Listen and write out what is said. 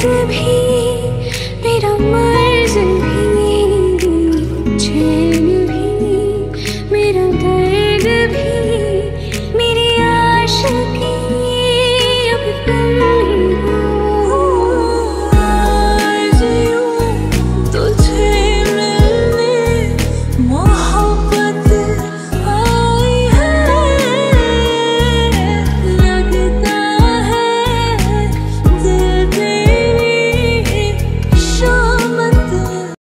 from here.